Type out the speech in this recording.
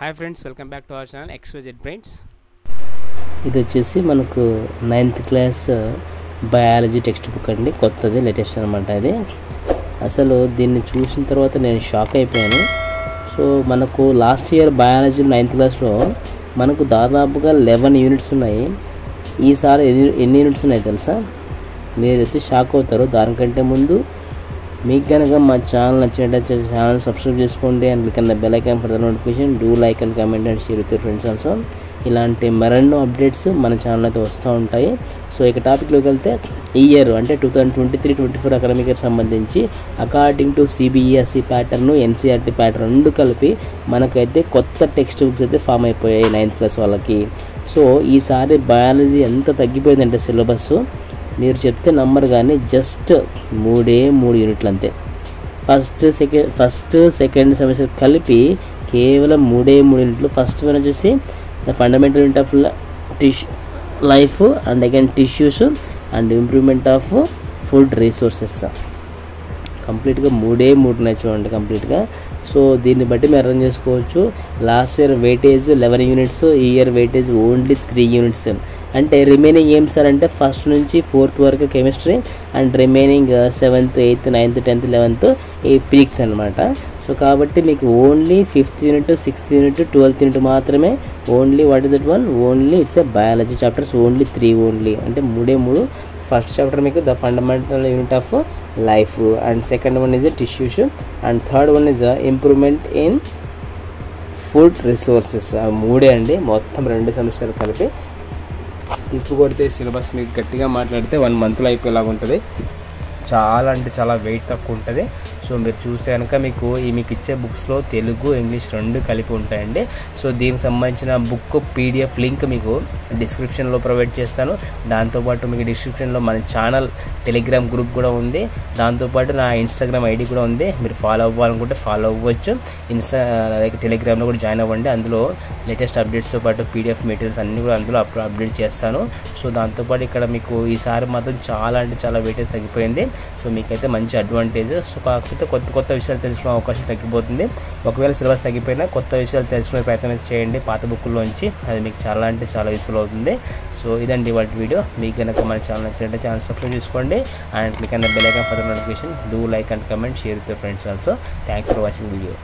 Hi friends welcome back to our channel XYZ brains ఇది వచ్చేసి మనకు ninth class biology text book అండి. కొత్తది లేటెస్ట్ అనమాట ఇది అసలు దీన్ని చూసిన తర్వాత నేను షాక్ అయిపోయాను. సో మనకు లాస్ట్ ఇయర్ బయాలజీ నైన్త్ క్లాస్లో మనకు దాదాపుగా లెవెన్ యూనిట్స్ ఉన్నాయి. ఈసారి ఎన్ని ఎన్ని యూనిట్స్ ఉన్నాయి తెలుసా? మీరైతే షాక్ అవుతారు. దానికంటే ముందు మీకు కనుక మా ఛానల్ నచ్చినట్లయితే ఛానల్ సబ్స్క్రైబ్ చేసుకోండి. అండ్ కింద bell icon for the notification do like and comment and share with friends also ఇలాంటి మరెన్నో అప్డేట్స్ మన ఛానల్ అయితే వస్తూ ఉంటాయి. సో ఇక టాపిక్లోకి వెళ్తే ఈ ఇయర్ అంటే two thousand twenty three twenty four academic year సంబంధించి according to CBSE pattern NCERT pattern రెండు కలిపి మనకైతే కొత్త టెక్స్ట్ బుక్స్ అయితే ఫామ్ అయిపోయాయి నైన్త్ క్లాస్ వాళ్ళకి. సో ఈసారి బయాలజీ ఎంత తగ్గిపోయిందంటే సిలబస్ మీరు చెప్తే నమ్మరు కానీ జస్ట్ మూడే మూడు యూనిట్లు అంతే. First second first second semester కలిపి కేవలం మూడే మూడు యూనిట్లు ఫస్ట్ వన్ వచ్చేసి the fundamental unit of tissue life and again tissues and improvement of food resources కంప్లీట్గా మూడే మూడు ఉన్నాయి చూడండి కంప్లీట్గా సో దీన్ని బట్టి మీరు అర్థం చేసుకోవచ్చు. Last year weightage eleven units ఈ year weightage only three units అంటే రిమైనింగ్ ఏం సార్ అంటే ఫస్ట్ నుంచి ఫోర్త్ వరకు chemistry and remaining seventh eighth ninth tenth eleventh ఈ ఫిజిక్స్ అనమాట సో కాబట్టి మీకు only fifth unit sixth unit twelfth unit మాత్రమే only what is it one only it's a biology chapters only three only అంటే మూడే మూడు. First chapter మీకు the fundamental unit of life and second one is tissues and third one is improvement in food resources మూడే అండి. మొత్తం రెండు semester కలిపి తిప్పు కొడితే సిలబస్ మీకు గట్టిగా మాట్లాడితే వన్ మంత్లో అయిపోయేలాగా ఉంటుంది. చాలా అంటే చాలా వెయిట్ తక్కువ ఉంటుంది. సో మీరు చూస్తే కనుక మీకు ఈ మీకు ఇచ్చే బుక్స్లో తెలుగు ఇంగ్లీష్ రెండు కలిపి ఉంటాయండి. సో దీనికి సంబంధించిన బుక్ పీడిఎఫ్ లింక్ మీకు డిస్క్రిప్షన్లో ప్రొవైడ్ చేస్తాను. దాంతోపాటు మీకు డిస్క్రిప్షన్లో మన ఛానల్ టెలిగ్రామ్ గ్రూప్ కూడా ఉంది. దాంతోపాటు నా ఇన్స్టాగ్రామ్ ఐడి కూడా ఉంది. మీరు ఫాలో అవ్వాలనుకుంటే ఫాలో అవ్వచ్చు. ఇన్స్టా లైక్ టెలిగ్రామ్లో కూడా జాయిన్ అవ్వండి. అందులో లేటెస్ట్ అప్డేట్స్తో పాటు పీడిఎఫ్ మెటీరియల్స్ అన్నీ కూడా అందులో అప్పుడు అప్డేట్ చేస్తాను. సో దాంతోపాటు ఇక్కడ మీకు ఈసారి మాత్రం చాలా అంటే చాలా వెయిటేజ్ తగ్గిపోయింది. సో మీకైతే మంచి అడ్వాంటేజ్ సో కాకపోతే కొత్త కొత్త విషయాలు తెలుసుకునే అవకాశం తగ్గిపోతుంది. ఒకవేళ సిలబస్ తగ్గిపోయినా కొత్త విషయాలు తెలుసుకునే ప్రయత్నం చేయండి. పాత బుక్లోంచి అది మీకు చాలా అంటే చాలా యూస్ఫుల్ అవుతుంది. సో ఇదండి వాటి వీడియో. మీకు కనుక మన ఛానల్ నచ్చినట్టే ఛానల్ సబ్స్క్రైబ్ చేసుకోండి. And click and bell icon for notification do like and comment share with friends also thanks for watching video